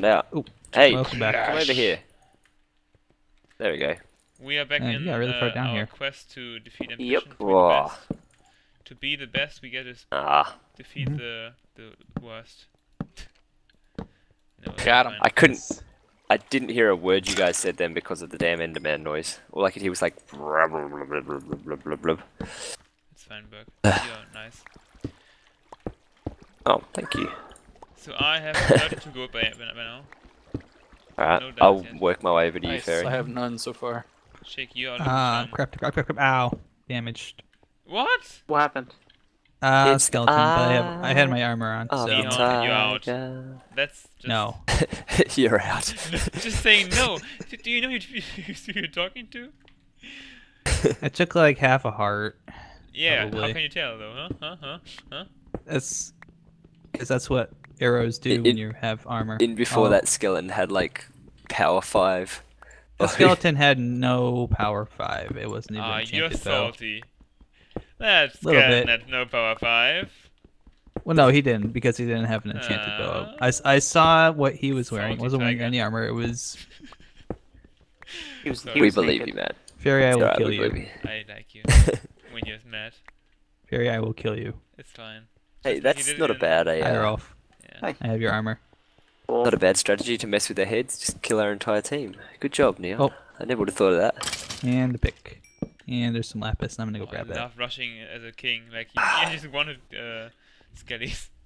find out. Ooh, hey, welcome back. come over here. There we go. We are back Man, in you got really far uh, down our here. quest to defeat Yep. ambition. To be, the Whoa. best. to be the best, we get to Ah, defeat Mhm. the the worst. no, Got that's 'em. fine. I couldn't. I didn't hear a word you guys said then because of the damn Enderman noise. All I could hear was like. Blah, blah, blah, blah, blah, blah, blah, blah. It's fine, Berg. You're nice. Oh, thank you. So I have 32 gold by, by now. Alright, No I'll doubt, yeah. work my way over to you, Nice. Fairy. I have none so far. Shake you out. Ah, um, crap, crap, crap, crap, ow. Damaged. What? What happened? Uh, It's skeleton, but I have I had my armor on, of so. the Leon, you out. That's just No. You're out. just saying no. Do- Do you know who who you're talking to? I took like half a heart. Yeah. Probably. How can you tell though? Huh? Huh? Huh? Huh? That's because that's what arrows do In- when you have armor. In before Oh, that skeleton had like power five. the skeleton had no power five. It wasn't even you're salty. That's Little good. bit. That's no power five. Well, no, he didn't because he didn't have an enchanted bow. I, I, s- I saw what he was wearing. salty wasn't wearing any armor. It was He was, Sorry. we was believe naked. you, man. Fairy. I will alright, kill you. I like you when you're mad. Fairy, I will kill you. It's fine. Hey, Just like you that's not a bad Hi, uh, Rolf. Yeah. Hi. I have your armor. Cool. not a bad strategy to mess with their heads. Just kill our entire team. Good job, Neil. Oh. I never would have thought of that. And a pick. And there's some lapis. and I'm gonna go Oh, grab I that. love rushing as a king. Like you, you just wanted uh, skellies.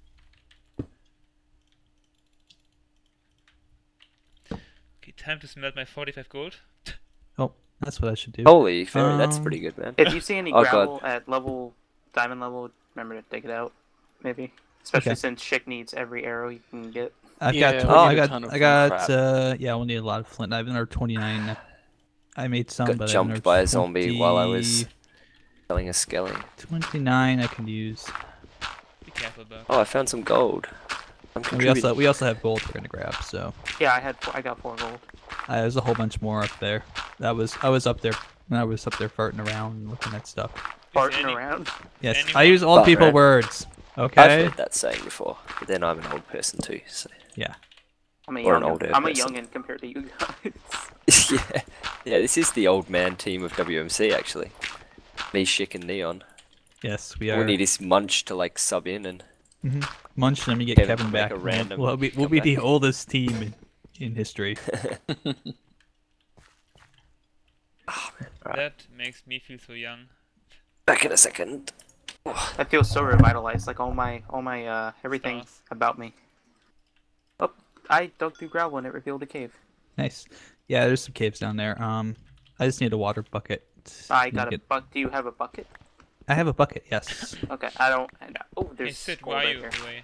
Okay, time to smelt my 45 gold. Oh, that's what I should do. Holy fairy, that's Um, pretty good, man. If you see any Oh, gravel at level diamond level, remember to dig it out. Maybe, especially Okay. since Chick needs every arrow you can get. I've Yeah, got. we Tw- need I a got. ton of I got. crap. Uh, yeah, we'll need a lot of flint. I have another 29. I made some, Got but I have jumped another by a zombie while I was 20 killing a skelly. 29 I can use. Be careful, Buck. Oh, I found some gold. I'm we also contributing. we also have gold we're gonna grab. So Yeah, I had. Four, I got four gold. uh, there's a whole bunch more up there. That was I was up there. when I was up there farting around and looking at stuff. Farting any- around. Yes, I use old Fart, people right? words. I've heard that saying before, but then I'm an old person too. So Yeah. I'm a Or an youngin. older I'm a person. youngin compared to you guys. yeah, yeah. This is the old man team of WMC actually. Me, Shik, and Neon. Yes, we are. we need is Munch to like sub in and Mm -hmm. Munch and me get Kevin Kevin back. a random We'll, be, we'll be the oldest team in, in history. Right. That makes me feel so young. back in a second. I feel so revitalized. Like all my, all my, uh, everything Stars. about me. Oh, I dug through gravel and it revealed a cave. Nice. Yeah, there's some caves down there. Um, I just need a water bucket. I Need to got a bucket. Do you have a bucket? I have a bucket. Yes. Okay, I don't. I don't- Oh, Hey, there's Sid, gold why right you here. away?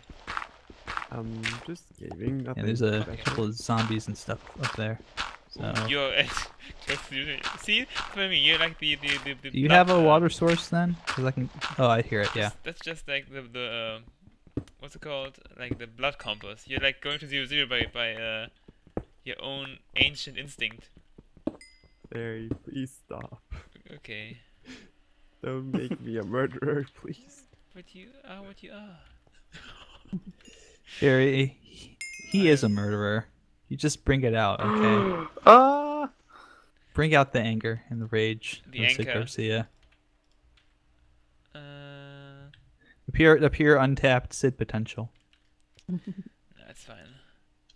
Um, just gaming. Yeah, there's a special. couple of zombies and stuff up there. So. You're at close to you. See, for me, you're like the the the. the Do you have a uh, water source then? Cause I can. Oh, I hear it. Yeah. That's just like the the uh, what's it called? Like the blood compass. You're like going to zero zero by by uh your own ancient instinct. Barry, please stop. Okay, Don't make me a murderer, please. but you are what you are. Barry, he, he is a murderer. You just bring it out, okay? Uh, bring out the anger and the rage. The of Sid anger. Garcia. Uh, The pure, the pure untapped Sid potential. that's fine.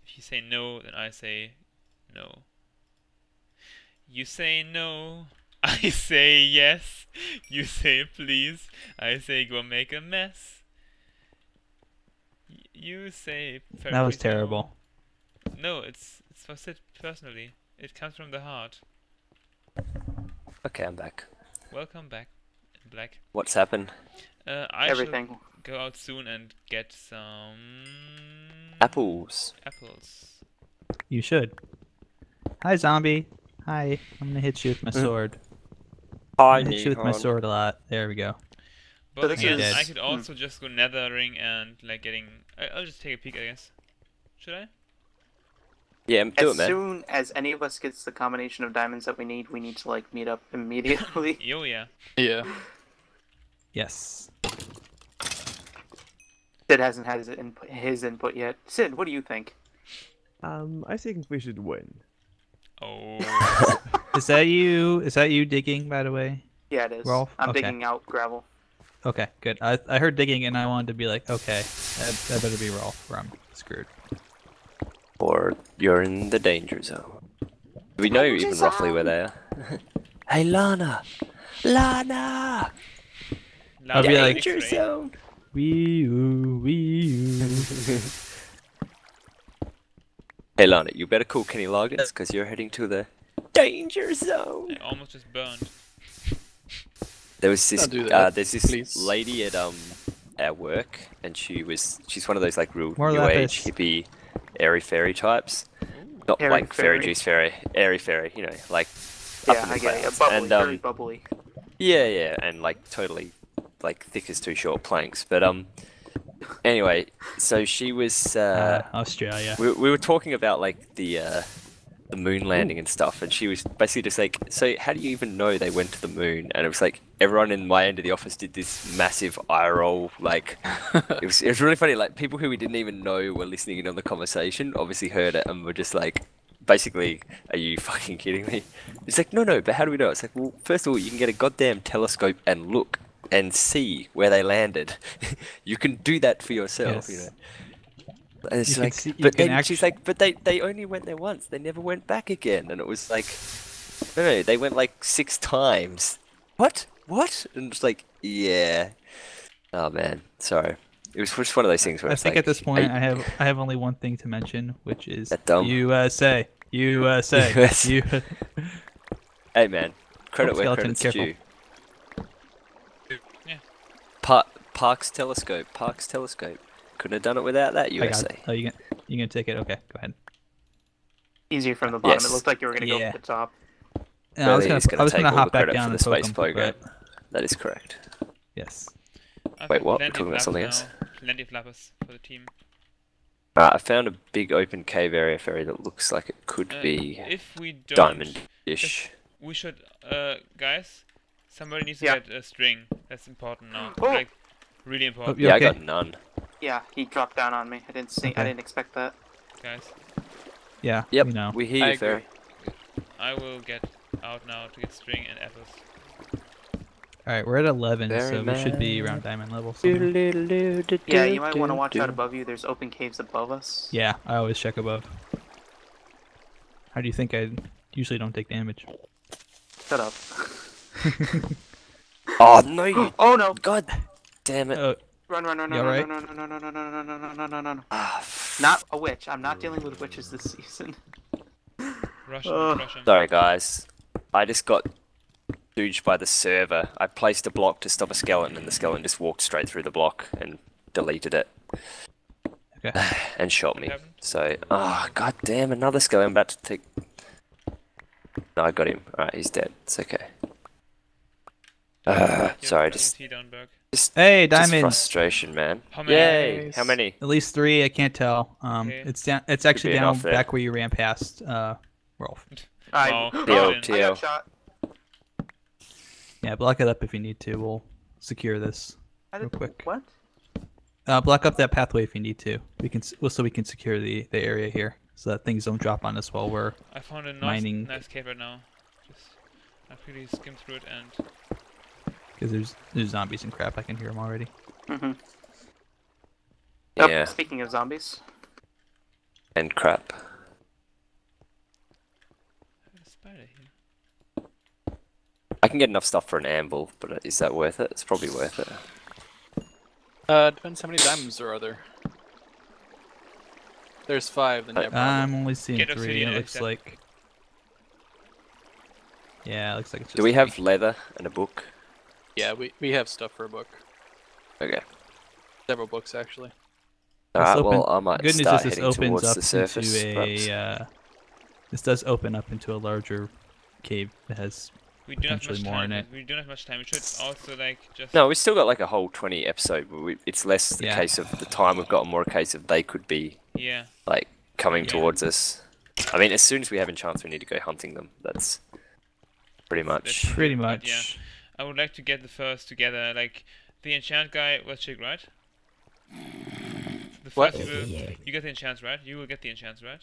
If you say no, then I say no. You say no. I say yes. You say please. I say go make a mess. You say. That was perfect no. terrible. No, it's it's for Sid personally. It comes from the heart. Okay, I'm back. Welcome back, Black. What's happened? Uh, I everything. shall go out soon and get some Apples. Apples. You should. Hi, zombie. Hi. I'm gonna hit you with my Mm. sword. I I hit you with my sword a lot. There we go. But this again, is- I could also just go nethering and like getting. I, I'll just take a peek, I guess. Should I? Yeah, do As it, man. soon as any of us gets the combination of diamonds that we need, we need to like meet up immediately. oh yeah. Yeah. Yes. Sid hasn't had his input, his input yet. Sid, what do you think? Um, I think we should win. Oh. Is that you? Is that you digging, by the way? Yeah, it is. Rolf? I'm Okay. digging out gravel. Okay, good. I I heard digging and I wanted to be like, okay, that, that better be Rolf, or I'm screwed. Or you're in the danger zone. We know even roughly where they are? hey, Lana! Lana! I'll be like- Danger zone! Wee oo, wee oo. Hey, Lana, you better call Kenny Loggins because you're heading to the danger zone. I almost just burned. There was this, uh, there's this please. lady at um at work, and she was she's one of those like real More new age lapis. hippie, airy fairy types. Not Airy like fairy fairy. juice fairy, airy fairy, you know, like up Yeah, in I get it. clouds. Bubbly, and very um, bubbly. yeah, yeah, and like totally like thick as two short planks. But um, anyway, so she was uh, Uh, Australia. we, we were talking about like the uh, the moon landing and stuff, and she was basically just like, "So how do you even know they went to the moon?" And it was like everyone in my end of the office did this massive eye roll. Like it was it was really funny. Like people who we didn't even know were listening in on the conversation obviously heard it and were just like. Basically, are you fucking kidding me? It's like, no, no, but how do we know? It's like, well, first of all, you can get a goddamn telescope and look and see where they landed. you can do that for yourself, you know. And it's You like, see- but then she's like, but they they only went there once. They never went back again. And it was like, no, no, they went like six times. What? What? And it's like, yeah. Oh man, sorry. It was just one of those things where I think like, at this point I- I have I have only one thing to mention, which is. USA, USA, US. U- hey man, credit Oh, where credit's careful. due. Yeah. Pa- Parkes telescope. Parkes telescope. Couldn't have done it without that USA. Oh, you gonna you gonna take it? Okay, go ahead. Easier from the bottom. Yes. It looked like you were gonna go Yeah. for the top. And I was gonna gonna I was gonna hop back down for the space program. but That is correct. yes. I've Wait, got what? Plenty Talking about something lapis else? Plenty of lapis for the team. Uh, I found a big open cave area ferry that looks like it could Uh, be if we don't, diamond-ish. we should, uh, guys, somebody needs to Yeah. get a string. That's important now. Oh. Like, really important, you Yeah, okay? I got none. Yeah, he dropped down on me. I didn't see. I didn't expect that. guys. Yeah. Yep, You know. we hear I you, agree. I will get out now to get string and apples. All right, we're at 11, Very so we should be around diamond level. somewhere. Yeah, you might want to watch out above you. There's open caves above us. Yeah, I always check above. How do you think I usually don't take damage? Shut up. Oh no! You oh no! God damn it! Oh, Run! Run! Run! You Run! alright? Run! Run! Run! Run! Run! Run! Run! Run! Run! Run! Run! Run! Ah, Not a witch. I'm not dealing with witches this season. Rush him, rush. Sorry, guys. I just got dooged by the server. I placed a block to stop a skeleton, and the skeleton just walked straight through the block and deleted it okay. and shot me. So, oh god damn, another skeleton. I'm about to take. No, I got him. Alright, he's dead. It's okay. Uh, Get sorry, just, TNT down, Berg. Just, Hey, just frustration, man. How many? Yay! How many? At least three. I can't tell. Um, Okay. it's down. It's actually down enough there. back where you ran past. Uh, Rolf. I, Wow. oh, Theo, Ryan. I Theo. got shot. Yeah, block it up if you need to. We'll secure this. I Real quick. What? Uh, block up that pathway if you need to. We can, s- well, so we can secure the the area here, so that things don't drop on us while we're. I found a nice, Mining. nice cave right now. Just, I quickly skimmed through it and Because there's there's zombies and crap. I can hear them already. Mm-hmm. Yep, Yeah, Speaking of zombies, and crap. a spider here. I can get enough stuff for an anvil, but uh, is that worth it? It's probably worth it. Uh, depends how many diamonds there are there. There's five, then yeah. I'm only seeing Get three. It looks like. Yeah, it looks like it's just. Do we three. have leather and a book? Yeah, we, we have stuff for a book. Okay. Several books, actually. This Alright, well, I might Good news start is this heading opens up the surface. into a. Uh, this does open up into a larger cave that has. We don't have Potentially much more time. in it. We don't have much time. We should also like just. No, we've still got like a whole 20 episode. but We, it's less the Yeah. case of the time we've got, and more a case of they could be Yeah. like coming Yeah. towards us. I mean, as soon as we have a chance, we need to go hunting them. That's pretty much. That's- Pretty much. yeah. I would like to get the first together. Like the enchant guy was chick, right? The What? first will, you get the enchants, right? You will get the enchants, right?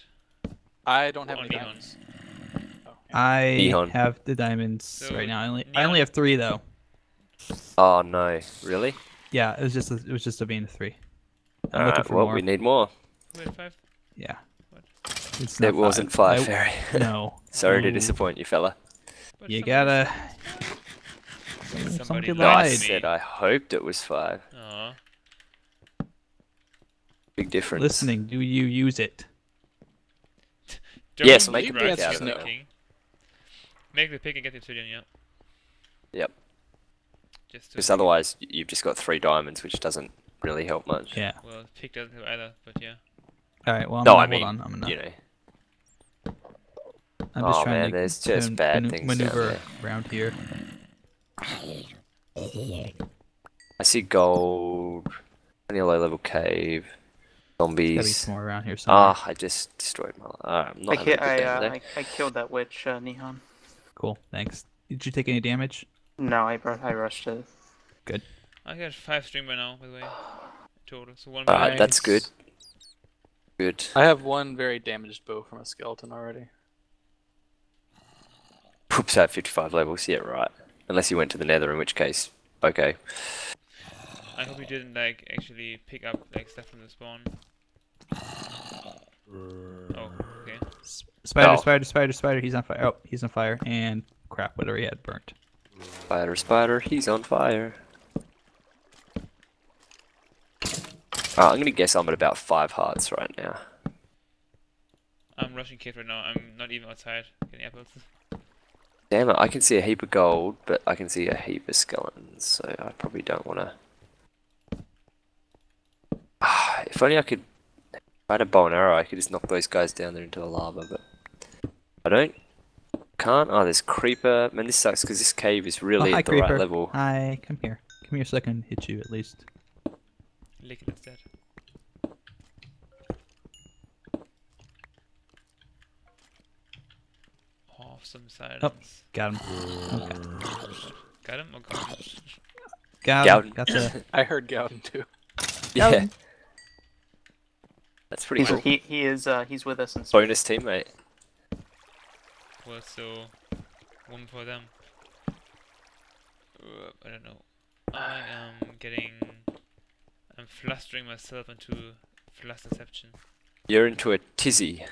I don't have On any diamonds. Oh. I Nihon. have the diamonds So, right now. I only, I only have three though. Oh no, really? Yeah, it was just a, it was just a vein of three. I'm Alright, for well more. we need more. Wait, five. Yeah. What? It's not It wasn't five, I- fairy. no. Sorry to oh. disappoint you, fella. But You gotta. Somebody Somebody No, I lied lied. to me. said I hoped it was five. Aw. Big difference. Listening. Do you use it? Don't Yes, make a rush pick out of it. Make the pick and get the obsidian, yeah. Yep. Just Because otherwise, you've just got three diamonds, which doesn't really help much. Yeah. Well, pick doesn't have either, but yeah. All right. Well, I'm No, gonna, I mean, hold on. I'm gonna. you know. I'm just Oh, trying man, to there's just bad manu- things down maneuver around here. I see gold. Any low level cave. Gotta be Zombies. some more around here somewhere. Ah, I just destroyed my. Uh, I'm not having ki- a I, good day uh. I, I killed that witch, uh, Nihon. Cool. Thanks. Did you take any damage? No, I, br- I rushed it. Good. I got five stream by now, by the way. Total. So one Alright, by that's good. Good. I have one very damaged bow from a skeleton already. Oops, I have 55 levels. Yeah, right. Unless you went to the nether, in which case, okay. I hope you didn't like actually pick up like stuff from the spawn. Oh, okay. Spider, Oh. spider, spider, spider. He's on fire. Oh, he's on fire. And crap, whatever he had burnt. Spider, spider, he's on fire. Uh, I'm gonna guess I'm at about five hearts right now. I'm rushing kid right now. I'm not even outside getting apples. Damn it, I can see a heap of gold, but I can see a heap of skeletons, so I probably don't want to. Ah, if only I could. If I had a bow and arrow, I could just knock those guys down there into the lava, but I don't. Can't. Oh, there's creeper. Man, this sucks because this cave is really oh, hi, at the creeper. right level. Hi, come here. Come here so I can hit you at least. Lick it instead. Awesome silence. Got him. Okay. Got him? Oh god. Got Gowden. him. Got the. I heard Gowden too. Yeah. Gowden. That's pretty He's, cool. he, he is, uh, he's with us in space. Bonus teammate. Well, so one for them. I don't know. I am getting. I'm flustering myself into flusterception. You're into a tizzy.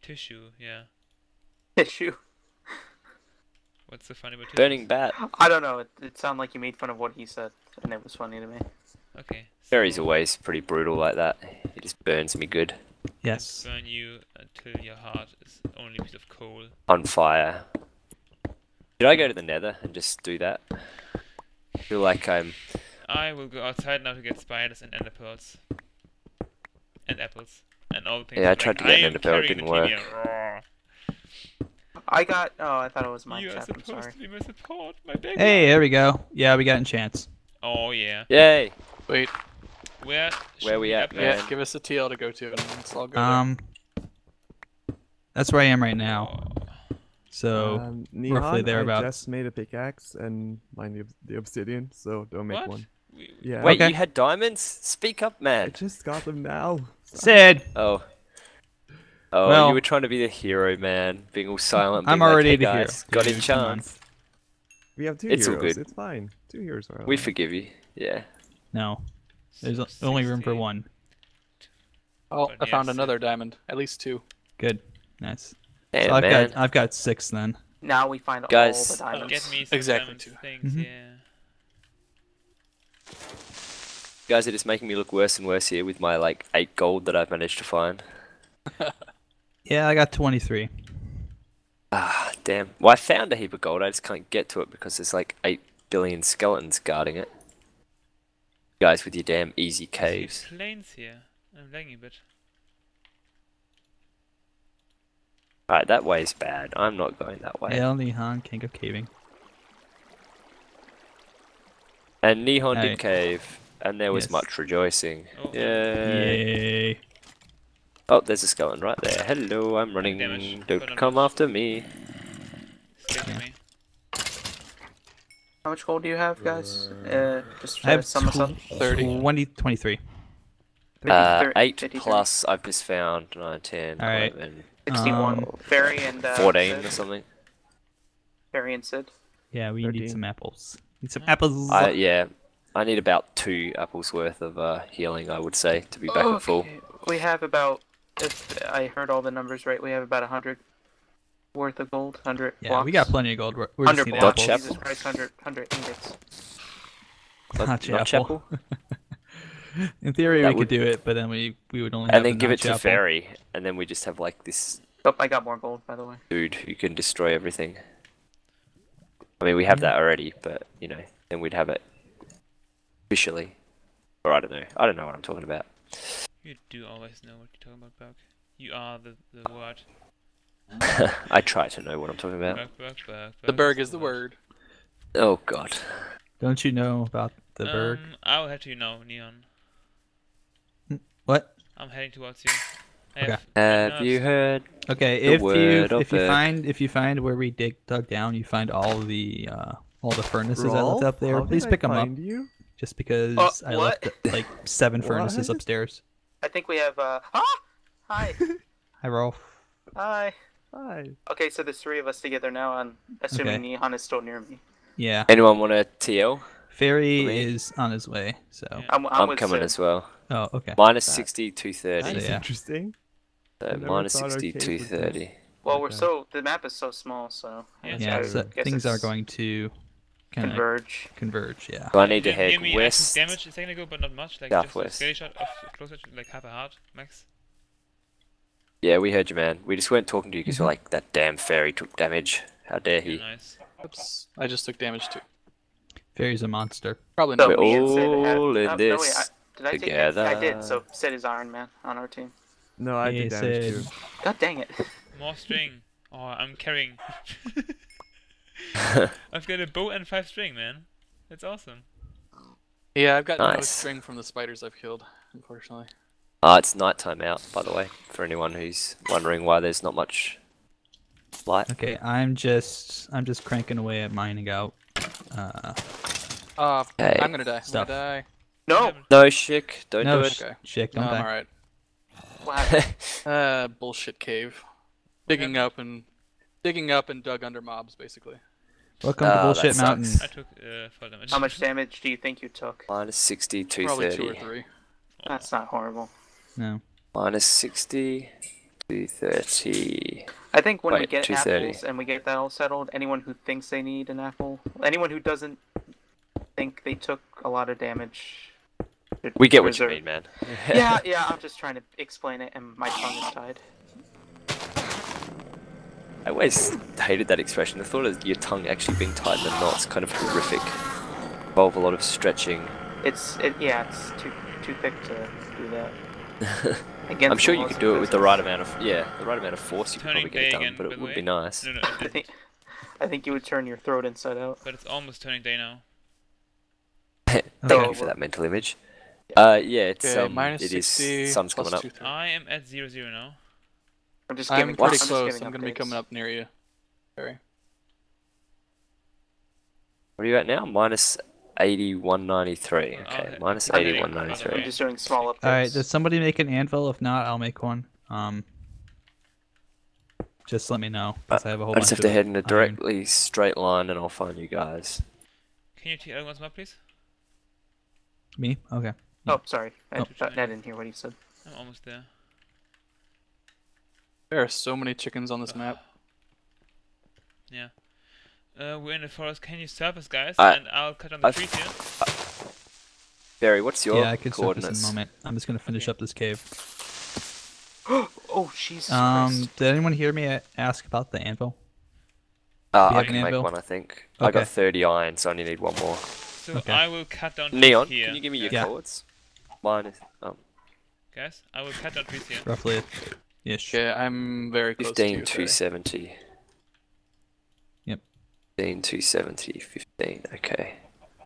Tissue, yeah. Issue. What's so funny about tissue? Burning bat. I don't know, it, it sounded like you made fun of what he said, and it was funny to me. Okay. Fairy's so always pretty brutal like that. He just burns me good. Yes. Burn you uh, until your heart is only a piece of coal. On fire. Did I go to the nether and just do that? I feel like I'm. I will go outside now to get spiders and ender pearls. And apples. And all the things. Yeah, I like, tried to get an ender pearl, it didn't the work. TV. Roar. I got, oh, I thought it was my you are chat, I'm supposed sorry. to be my support, my baby. Hey, there we go. Yeah, we got enchants. Oh yeah. Yay! Wait, Where? Where should we at, man? yeah, give us a TL to go to, and let's all go there. Um. That's where I am right now. So um, roughly Nihon, thereabouts. I just made a pickaxe and mine the, the obsidian, so don't make what? one. We- Yeah. Wait, Okay. you had diamonds? Speak up, man. I man. just got them now. Sid, Oh. Oh, Well- you were trying to be the hero, man. Being all silent. I'm being like, already hey the hero, guys, Got dude, in come chance. We have two It's all good. It's fine. Two heroes are We forgive you. Yeah. no, there's so o- only room for one. oh, but I found another diamond. At least two. Good, nice. Damn, so I've man. got I've got six then. Now we find Guys. all the diamonds. Get me some Exactly diamonds two. things, Mhm. yeah. You guys are just making me look worse and worse here with my like eight gold that I've managed to find. Yeah, I got 23. Ah, damn. Well, I found a heap of gold. I just can't get to it because there's like eight billion skeletons guarding it. You guys with your damn easy I see caves. Planes here. I'm lagging a bit. Alright, that way's bad. I'm not going that way. Hail Nihon, king of caving. And Nihon Aye. did cave, and there was Yes. much rejoicing. Oh. Yay. Yay! Oh, there's a skeleton right there. Hello, I'm running. damage. Don't Good come after me. Me. How much gold do you have, guys? Uh, just I have sum us up. 30. 20, 23. Uh, Thirty- 8 fifty, thirty. plus, I've just found 9, 10, Alright. 11. Sixty-one. Um, Fairy and uh, 14 Sid. or something. Fairy and Sid. Yeah, we 13. need some apples. Need some apples. I, yeah, I need about two apples worth of uh, healing, I would say, to be back at full. We have about, if I heard all the numbers right, we have about a hundred worth of gold. Hundred. yeah, we got plenty of gold. We're, we're just Hundred blocks. apples. Jesus Christ, hundred, hundred ingots. Not, chapel. In theory, That we would- could do it, but then we we would only And have then the give it to non-chapel. Fairy, and then we just have like this Oh, I got more gold, by the way. dude who can destroy everything. I mean, we have that already, but you know, then we'd have it officially. Or I don't know. I don't know what I'm talking about. You do always know what you're talking about, Buck. You are the, the word. I try to know what I'm talking about. Buck, Buck, Buck, The Buck berg is the word. Oh god. Don't you know about the berg? Um, I'll head to you now, Neon. What? I'm heading towards you. Okay. have Have you heard? Okay, The if you word of if you it. find if you find where we dig dug down, you find all the uh, all the furnaces I Rolf, left up there. how Please did I pick them up. You? Just because Uh, I what? left like seven furnaces upstairs. I think we have. Uh, ah! Hi, Hi, Rolf. hi. Hi. Okay, so there's three of us together now, and assuming Okay. Neon is still near me. Yeah, Anyone want a TL? Fairy is on his way. So. Yeah. I'm, I'm, I'm with coming Sid. as well. Oh, okay. Minus That- 60, That 230. yeah. interesting. So I never minus thought 60, arcades would do- 230. Well, we're so the map is so small, so Yeah. Yeah, so things are going to kind of converge. converge. Yeah. Do I need to hit near me, west? I took damage a second ago, but not much. Like Southwest. just a shot of closer to like half a heart max. Yeah, we heard you, man. We just weren't talking to you because Mm-hmm. we're like, that damn fairy took damage. How dare he? Nice. Oops. I just took damage too. Fairy's a monster. Probably So not. We're me had- all in oh, no, wait, I, this did I take? I did. together. So Sid is Iron Man on our team. No, I He did damage said- too. God dang it! More string. Oh, I'm carrying. I've got a bow and five string, man. That's awesome. Yeah, I've got no Nice. string from the spiders I've killed, unfortunately. Ah, it's nighttime out, by the way, for anyone who's wondering why there's not much light. Okay, I'm just I'm just cranking away at mining out. Uh, Uh, Okay. I'm gonna die. I'm gonna die. No, No, Shik, don't no, do it. sh- Okay. shit, No, don't I'm die. alright. Uh, bullshit cave. Digging up and digging up and dug under mobs, basically. Welcome to Oh, that Bullshit sucks. Mountain. I took uh, full damage. How much damage do you think you took? Minus 60, Probably two or three. That's not horrible. No. Minus 60, 230. I think when we get apples and we get that all settled, anyone who thinks they need an apple, anyone who doesn't think they took a lot of damage, We get what you reserve- mean, man. yeah, yeah. I'm just trying to explain it, and my tongue is tied. I always hated that expression. The thought of your tongue actually being tied in a knot's kind of horrific. Involve a lot of stretching. It's it, yeah, it's too too thick to do that. Against I'm sure you could do it with the right amount of yeah, the right amount of force. You could probably get it done, again, but it would way. be nice. No, no, I think I think you would turn your throat inside out. but it's almost turning day now. Thank Okay. you for that mental image. Uh, yeah, it's Okay, um, minus it is 60 sun's coming up. I am at zero zero now. I'm just I'm giving. pretty I'm close. giving I'm gonna be coming up near you. Sorry. What are you at now? Minus 8193. Oh, Okay, okay. minus I'm heading- 8193. I'm just doing small updates. All right, does somebody make an anvil? If not, I'll make one. Um, just let me know because I have a whole I just have to head in a iron. directly straight line and I'll find you guys. Can you TL once more, please? Me? Okay. Oh, sorry. I, Oh. thought- I didn't hear what he said. I'm almost there. There are so many chickens on this map. Yeah. Uh, we're in the forest. Can you surface, guys? I- and I'll cut down the I've- trees here. Barry, what's your yeah, I could surface in a moment. I'm just gonna finish Okay. up this cave. oh Jesus Um, Christ! did anyone hear me ask about the anvil? Uh, I can an make anvil? one, I think. I got 30 iron, so I only need one more. So Okay. I will cut down trees Neon, here. can you give me your Yeah. chords? Mine is um, Guys, I will cut down trees here. Roughly, ish. Okay, I'm very close to 15, you. sorry. 270. Yep. 15, 270, 15, okay.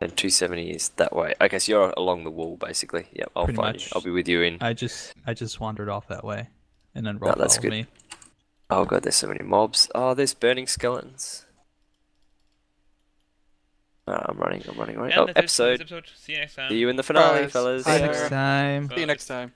And 270 is that way. Okay, so you're along the wall, basically. Yep, I'll Pretty find much. you. I'll be with you in... I just I just wandered off that way, and then No, Rolf that's followed good. me. Oh god, there's so many mobs. Oh, there's burning skeletons. Uh, I'm running, I'm running, right? And Oh, that's it for this episode. episode. See you next time. See you in the finale, Guys, fellas. See you next time. See you next time.